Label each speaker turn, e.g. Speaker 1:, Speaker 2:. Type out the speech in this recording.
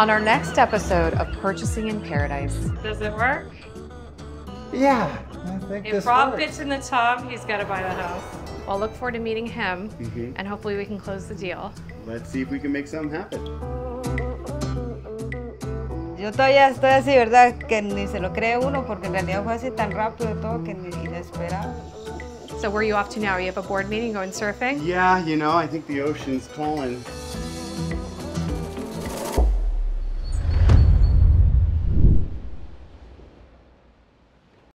Speaker 1: on our next episode of Purchasing in Paradise.
Speaker 2: Does it work?
Speaker 3: Yeah, I think
Speaker 2: If
Speaker 3: this
Speaker 2: Rob
Speaker 3: works.
Speaker 2: fits in the tub, he's got to buy the house.
Speaker 1: Well, look forward to meeting him,
Speaker 3: Mhm.
Speaker 1: and hopefully we can close the deal.
Speaker 3: Let's see if we can make something happen.
Speaker 4: Yo todavía estoy así, ¿verdad? Que ni se lo cree uno porque en realidad fue así tan rápido todo que ni inesperado.
Speaker 1: So where are you off to now? You have a board meeting going surfing?
Speaker 3: Yeah, you know, I think the ocean's calling.